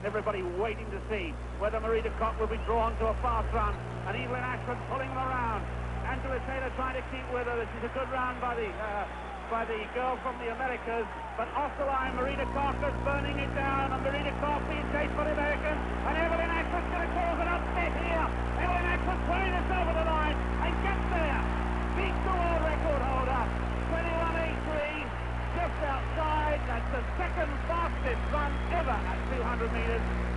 Everybody waiting to see whether Marita Koch will be drawn to a fast run. And Evelyn Ashford pulling them around. Angella Taylor trying to keep with her. This is a good round by the uh, by the girl from the Americas. But off the line, Marita Koch is burning it down. And Marita Koch being chased by the Americans. And Evelyn Ashford's going to cause an upset here. Evelyn Ashford pulling this over the line and gets there. Beats the world record holder. 21.83. Just outside. That's the second five fastest run ever at 200 metres.